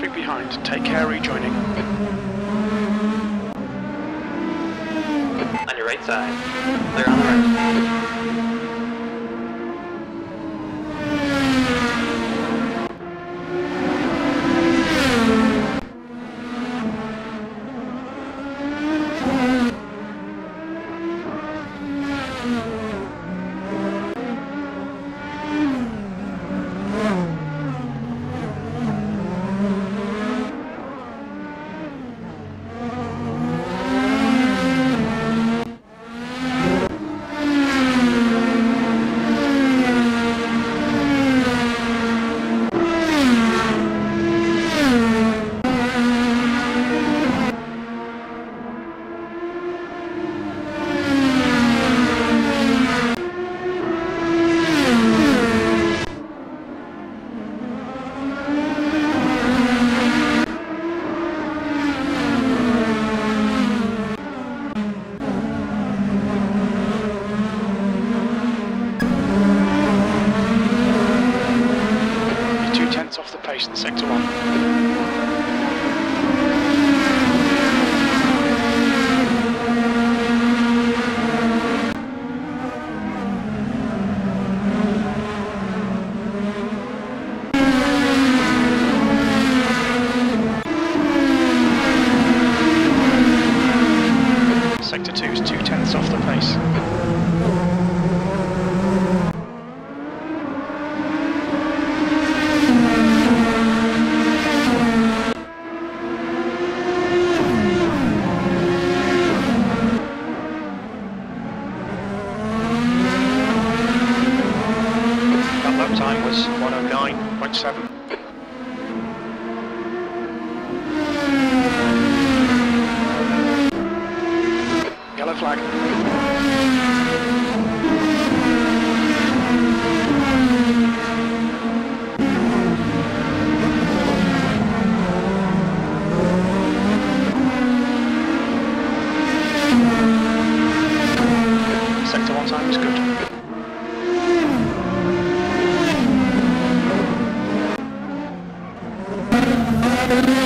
traffic behind. Take care rejoining. On your right side. They're on the right. body. Sector one time is good. Thank